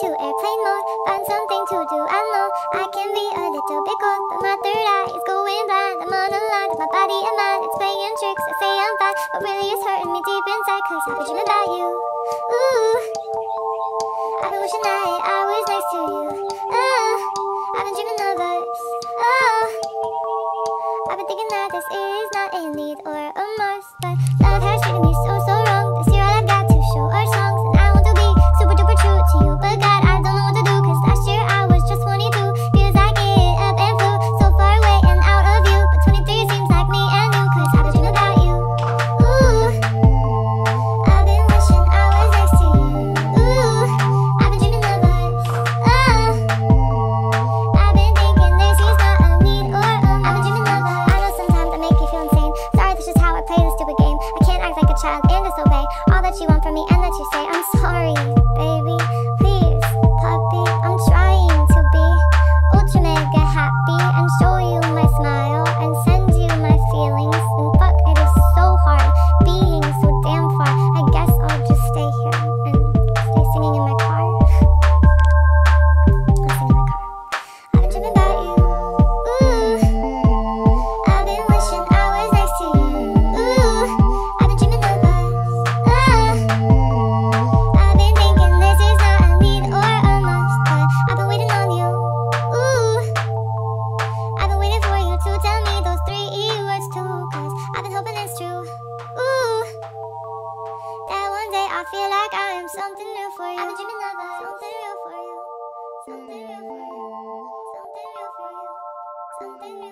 to airplane mode. Find something to do. I know I can be a little bit cold, but my third eye is going blind. I'm on a line, my body and mind. It's playing tricks. I say I'm fine, but really it's hurting me deep inside. Cause I've been dreaming about you. Ooh, I've been wishing that I was next to you. Uh, I've been dreaming of us. Oh, I've been thinking that this is not a need or a must, child and disobey all that you want from me feel like I am something new for you. I'm a dreaming lover. Something new for you. Something new for you. Something new for you. Something new.